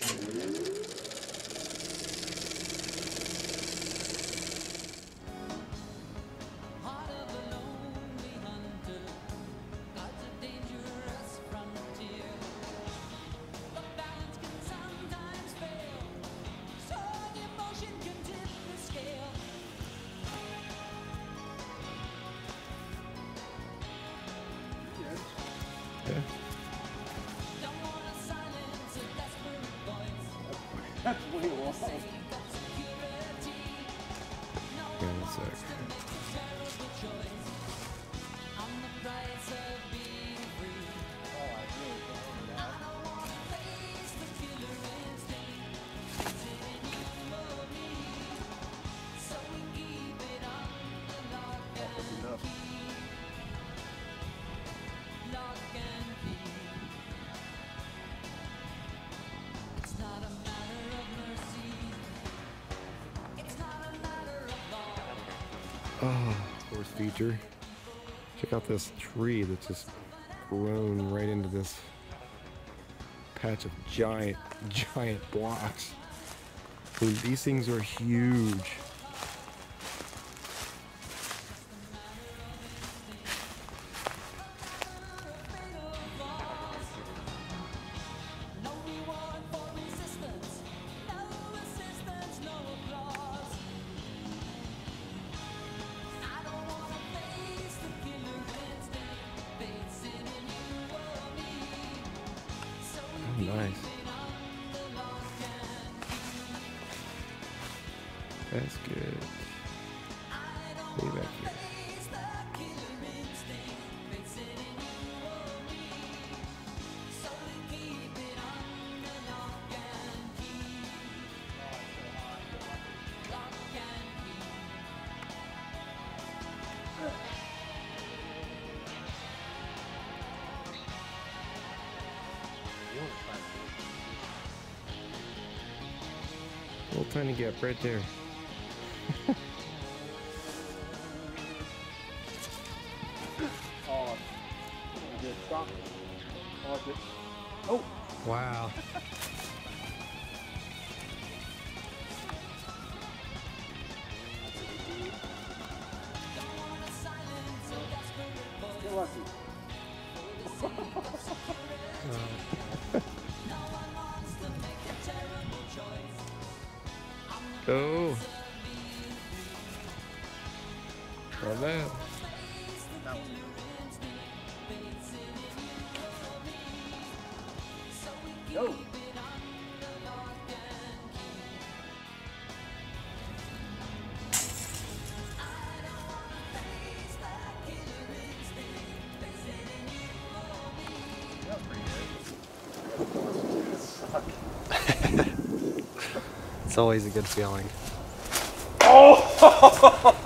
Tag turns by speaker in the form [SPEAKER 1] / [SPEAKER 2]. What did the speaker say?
[SPEAKER 1] That's long.
[SPEAKER 2] Yeah, one sec. Oh, horse feature. Check out this tree that's just grown right into this patch of giant, giant blocks. These things are huge. Nice. That's good. Way back here. Little tiny gap right there.
[SPEAKER 1] Oh, good. I like it. Oh,
[SPEAKER 2] Wow.
[SPEAKER 1] get lucky.
[SPEAKER 2] Go. That.
[SPEAKER 1] That. Go.
[SPEAKER 3] It's always a good feeling.
[SPEAKER 1] Oh!